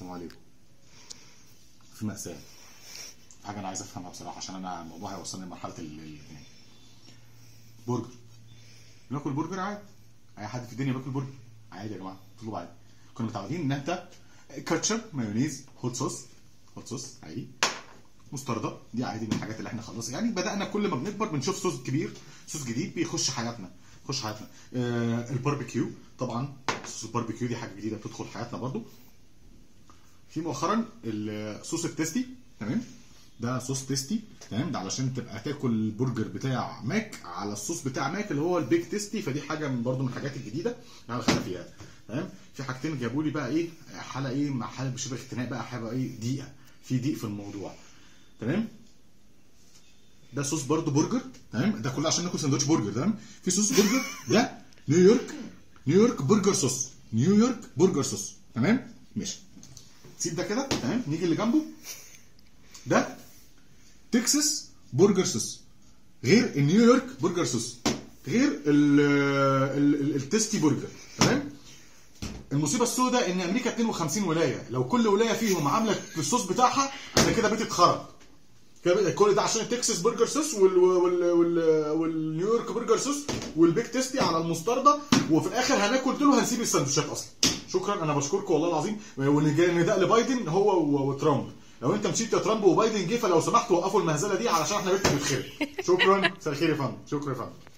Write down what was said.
السلام عليكم. في مأساة. حاجة أنا عايز أفهمها بصراحة عشان أنا الموضوع هيوصلني لمرحلة ال الإدمان برجر. بناكل برجر عادي. أي حد في الدنيا بياكل برجر؟ عادي يا جماعة اطلبوا عادي كنا متعودين إن أنت كاتشب مايونيز hot sauce hot sauce عادي مستردة. دي عادي من الحاجات اللي إحنا خلاص. يعني بدأنا كل ما بنكبر بنشوف صوص كبير صوص جديد بيخش حياتنا. يخش حياتنا. آه الباربيكيو. طبعا صوص الباربيكيو دي حاجة جديدة بتدخل حياتنا برضو. في مؤخرا الصوص ال tasty تمام؟ ده صوص tasty تمام؟ ده علشان تبقى تاكل البرجر بتاع ماك على الصوص بتاع ماك اللي هو ال Big Tasty فدي حاجة من برضو من الحاجات الجديدة أنا دخلت فيها تمام؟ في حاجتين جابوا لي بقى إيه حالة إيه مع حالة بشبه اختناق بقى حاجة إيه دقيقه في ضيق في الموضوع تمام؟ ده صوص برضو برجر تمام؟ ده كله عشان ناكل سندوتش برجر تمام؟ في صوص برجر ده New York New York burger sauce New York burger sauce تمام؟ ماشي. سيب ده كده تمام؟ نيجي اللي جنبه. ده Texas burger sauce غير ال New York burger sauce غير ال ال ال ال tasty burger تمام؟ المصيبة السوداء إن أمريكا 52 ولاية. لو كل ولاية فيهم عاملة الصوص بتاعها أنا كده بيتي اتخرب. كل ده عشان ال Texas burger sauce وال وال وال وال New York burger sauce وال Big Tasty على المستردة وفي الآخر هناكل دول وهنسيب السندوتشات أصلا. شكرا أنا بشكركم والله العظيم. والنداء لبايدن هو وترامب. لو أنت مشيت يا ترامب وبايدن جه فلو سمحتوا وقفوا المهزلة دي علشان إحنا بيتنا بتخرب شكرا. مساء الخير يا فندم. شكرا يا فندم.